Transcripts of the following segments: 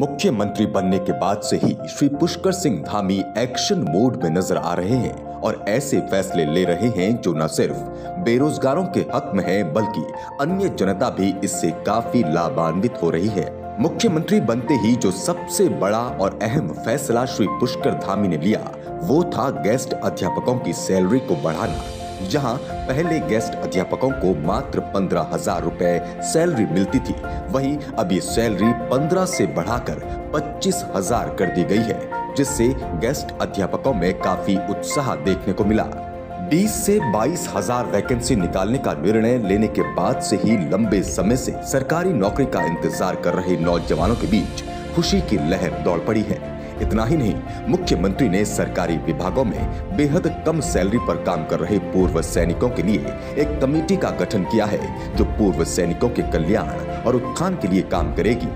मुख्यमंत्री बनने के बाद से ही श्री पुष्कर सिंह धामी एक्शन मोड में नज़र आ रहे हैं और ऐसे फैसले ले रहे हैं जो न सिर्फ़ बेरोजगारों के हक में है, बल्कि अन्य जनता भी इससे काफ़ी लाभान्वित हो रही है। मुख्यमंत्री बनते ही जो सबसे बड़ा और अहम फैसला श्री पुष्कर धामी ने लिया, वो था गेस्ट अध्यापकों की सैलरी को बढ़ाना, जहाँ पहले गेस्ट अध्यापकों को मात्र पंद्रह हज़ार रूपए सैलरी मिलती थी। वहीं अब ये सैलरी पंद्रह से बढ़ाकर पच्चीस हज़ार कर दी गई है, जिससे गेस्ट अध्यापकों में काफ़ी उत्साह देखने को मिला। 20 से बाईस हज़ार वैकेंसी निकालने का निर्णय लेने के बाद से ही लंबे समय से सरकारी नौकरी का इंतज़ार कर रहे नौजवानों के बीच खुशी की लहर दौड़ पड़ी है। इतना ही नहीं, मुख्यमंत्री ने सरकारी विभागों में बेहद कम सैलरी पर काम कर रहे पूर्व सैनिकों के लिए एक कमेटी का गठन किया है, जो पूर्व सैनिकों के कल्याण और उत्थान के लिए काम करेगी।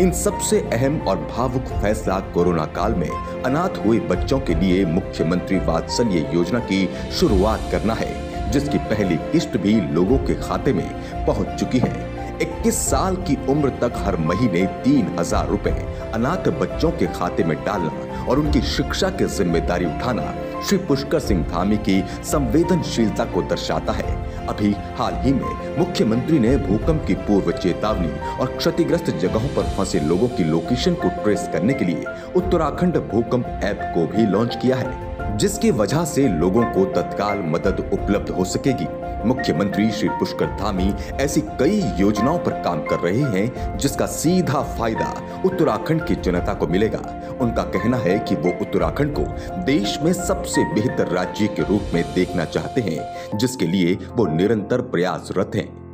इन सबसे अहम और भावुक फैसला कोरोना काल में अनाथ हुए बच्चों के लिए मुख्यमंत्री वात्सल्य योजना की शुरुआत करना है, जिसकी पहली किस्त भी लोगों के खाते में पहुँच चुकी है। 21 साल की उम्र तक हर महीने तीन हज़ार रूपए अनाथ बच्चों के खाते में डालना और उनकी शिक्षा की ज़िम्मेदारी उठाना श्री पुष्कर सिंह धामी की संवेदनशीलता को दर्शाता है। अभी हाल ही में मुख्यमंत्री ने भूकंप की पूर्व चेतावनी और क्षतिग्रस्त जगहों पर फंसे लोगों की लोकेशन को ट्रेस करने के लिए उत्तराखंड भूकंप ऐप को भी लॉन्च किया है, जिसकी वजह से लोगों को तत्काल मदद उपलब्ध हो सकेगी। मुख्यमंत्री श्री पुष्कर धामी ऐसी कई योजनाओं पर काम कर रहे हैं, जिसका सीधा फ़ायदा उत्तराखंड की जनता को मिलेगा। उनका कहना है कि वो उत्तराखंड को देश में सबसे बेहतर राज्य के रूप में देखना चाहते हैं, जिसके लिए वो निरंतर प्रयासरत हैं।